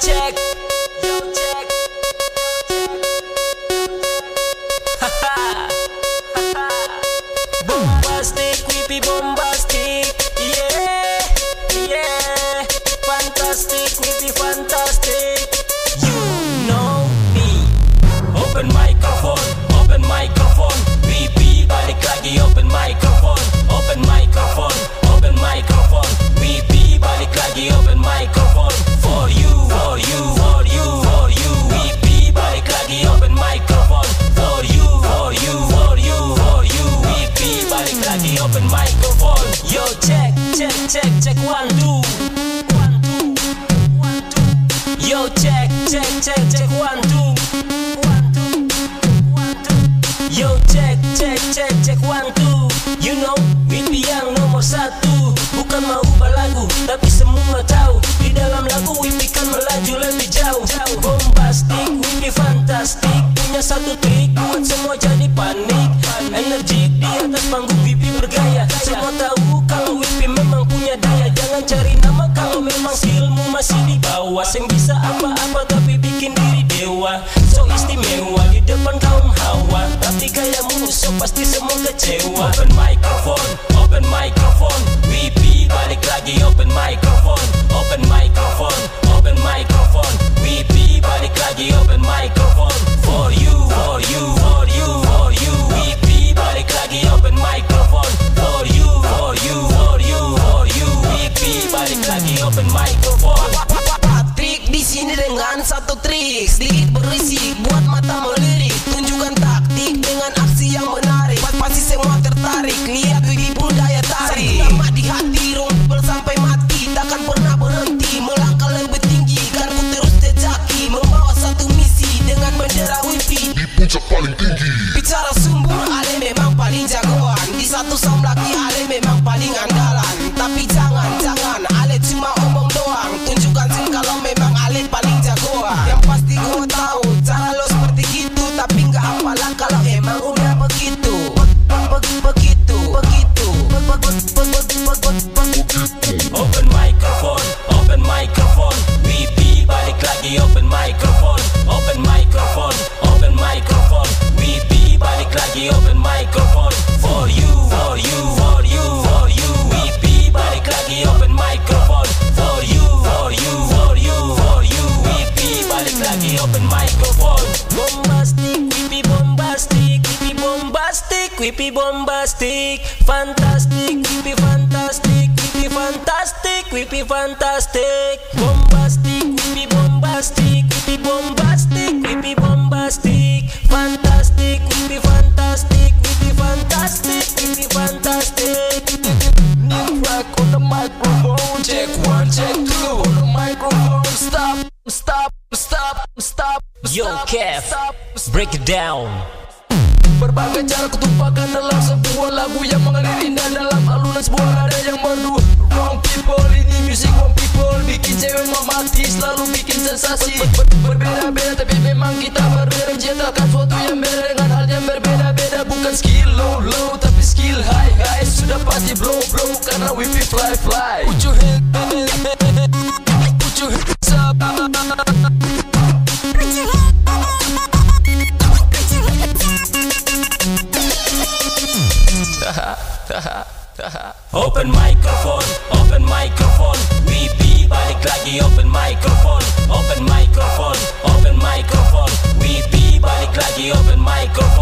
check. Yo check. bombastic, creepy bombastic. Yeah, yeah. Fantastic, creepy. bawa Sing bisa apa-apa tapi bikin diri dewa. So istimewa di depan kaum hawa. Pasti gaya musuh pasti semua kecewa. Open microphone, open microphone. BP balik lagi open microphone Open microphone. Sneak creepy bombastic, fantastic, creepy fantastic, creepy fantastic, creepy fantastic, bombastic, creepy bombastic, creepy bombastic, creepy bombastic, fantastic, creepy fantastic, creepy fantastic, creepy fantastic. Rock on the microphone, check one, check two, on the microphone, stop, stop, stop, stop, stop. Yo, Kev, break it down. Berbagai cara kutumpahkan dalam sebuah lagu Yang mengalir indah dalam alunan sebuah nada yang merdu. Wrong people, ini music wrong people. Bikin cewek mau mati, selalu bikin sensasi. open microphone, open microphone. We be balik lagi open microphone, open microphone, open microphone. We be balik lagi open microphone.